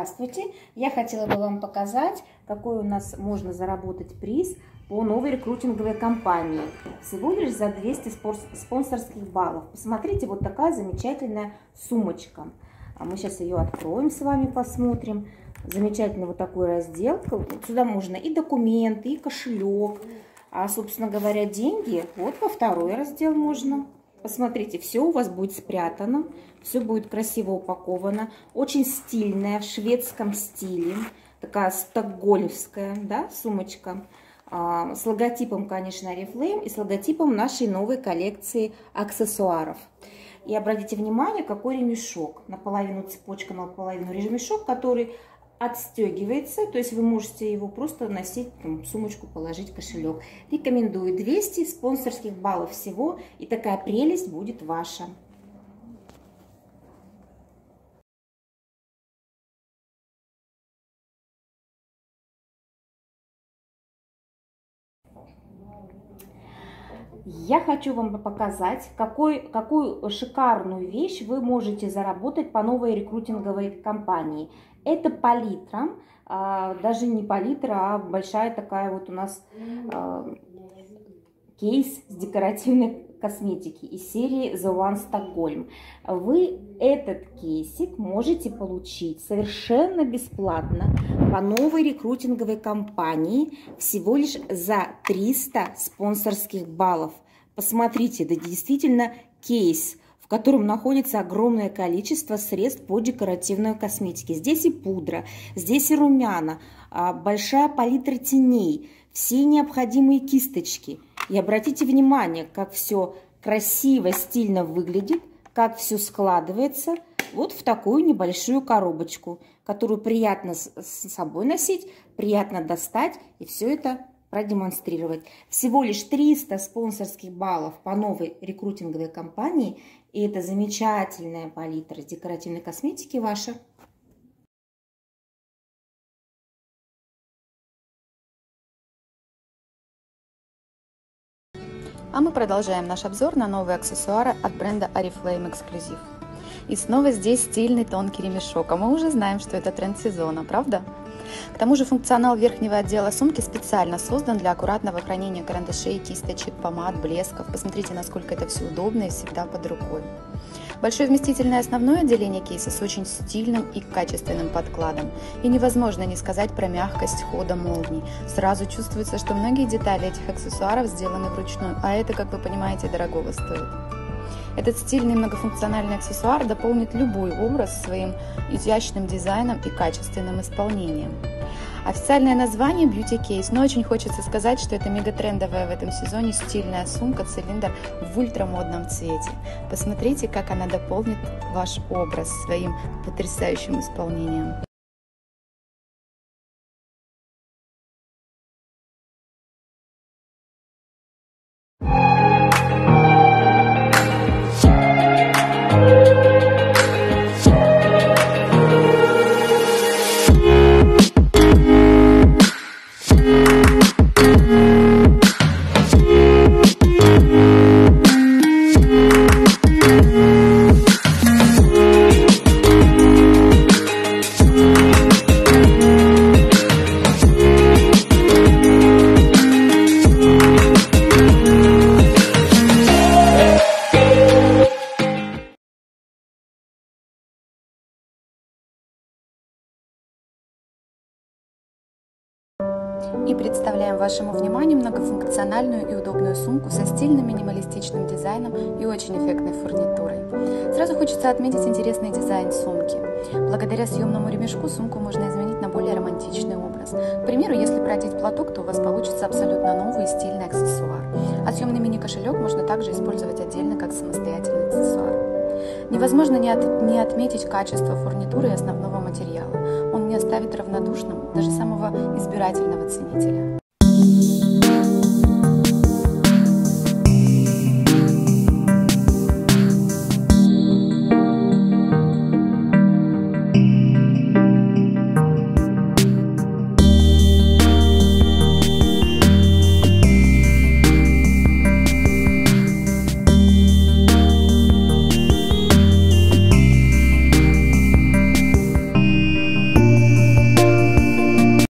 Здравствуйте! Я хотела бы вам показать, какой у нас можно заработать приз по новой рекрутинговой кампании. Всего лишь за 200 спонсорских баллов. Посмотрите, вот такая замечательная сумочка. А мы сейчас ее откроем с вами, посмотрим. Замечательный вот такой раздел. Сюда можно и документы, и кошелек. А, собственно говоря, деньги вот во второй раздел можно. Посмотрите, все у вас будет спрятано, все будет красиво упаковано. Очень стильная, в шведском стиле. Такая стокгольмская да, сумочка. А, с логотипом, конечно, Oriflame и с логотипом нашей новой коллекции аксессуаров. И обратите внимание, какой ремешок. Наполовину цепочка, наполовину ремешок, который отстегивается, то есть вы можете его просто носить, там, сумочку положить, кошелек. Рекомендую 200 спонсорских баллов всего, и такая прелесть будет ваша. Я хочу вам показать, какой, какую шикарную вещь вы можете заработать по новой рекрутинговой кампании. Это палитра, а, даже не палитра, а большая такая вот у нас а, кейс с декоративной косметики из серии The One Stockholm. Вы этот кейсик можете получить совершенно бесплатно по новой рекрутинговой кампании всего лишь за 300 спонсорских баллов. Посмотрите, это действительно кейс котором находится огромное количество средств по декоративной косметике. Здесь и пудра, здесь и румяна, а, большая палитра теней, все необходимые кисточки. И обратите внимание, как все красиво, стильно выглядит, как все складывается вот в такую небольшую коробочку, которую приятно с собой носить, приятно достать и все это продемонстрировать. Всего лишь 300 спонсорских баллов по новой рекрутинговой кампании. И это замечательная палитра декоративной косметики ваша. А мы продолжаем наш обзор на новые аксессуары от бренда Oriflame Exclusive. И снова здесь стильный тонкий ремешок, а мы уже знаем, что это тренд сезона, правда? К тому же функционал верхнего отдела сумки специально создан для аккуратного хранения карандашей, кисточек, помад, блесков. Посмотрите, насколько это все удобно и всегда под рукой. Большое вместительное основное отделение кейса с очень стильным и качественным подкладом. И невозможно не сказать про мягкость хода молний. Сразу чувствуется, что многие детали этих аксессуаров сделаны вручную, а это, как вы понимаете, дорогого стоит. Этот стильный многофункциональный аксессуар дополнит любой образ своим изящным дизайном и качественным исполнением. Официальное название Beauty Case, но очень хочется сказать, что это мегатрендовая в этом сезоне стильная сумка-цилиндр в ультрамодном цвете. Посмотрите, как она дополнит ваш образ своим потрясающим исполнением. И представляем вашему вниманию многофункциональную и удобную сумку со стильным минималистичным дизайном и очень эффектной фурнитурой. Сразу хочется отметить интересный дизайн сумки. Благодаря съемному ремешку сумку можно изменить на более романтичный образ. К примеру, если продеть платок, то у вас получится абсолютно новый и стильный аксессуар. А съемный мини-кошелек можно также использовать отдельно как самостоятельный аксессуар. Невозможно не, от, не отметить качество фурнитуры и основного материала. Он не оставит равнодушным даже самого избирательного ценителя.